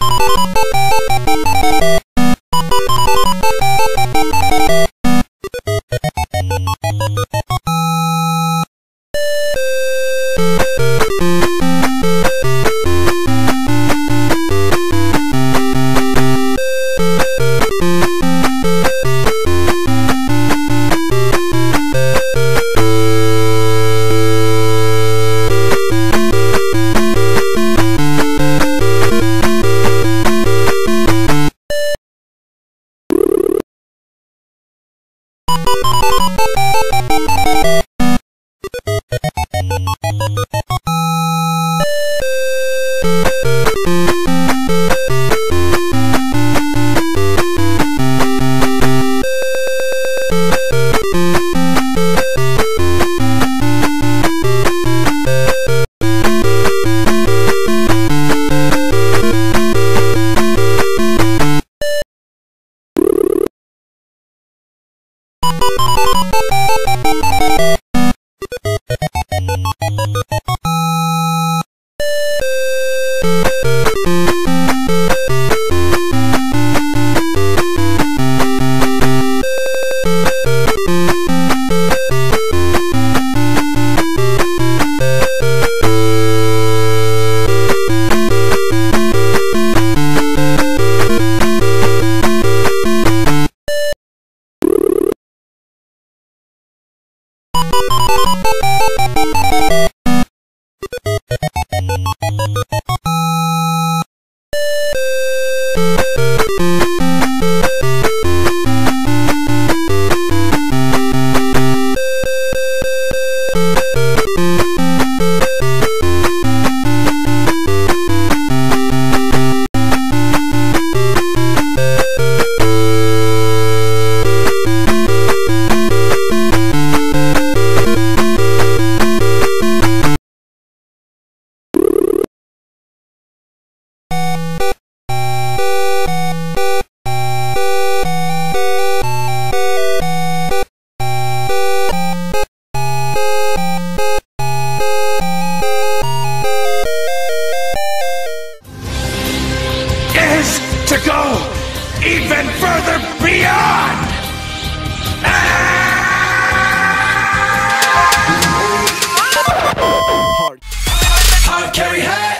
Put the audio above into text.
Música Thank you. to go even further beyond! Ah! Hard, hard carry, hey!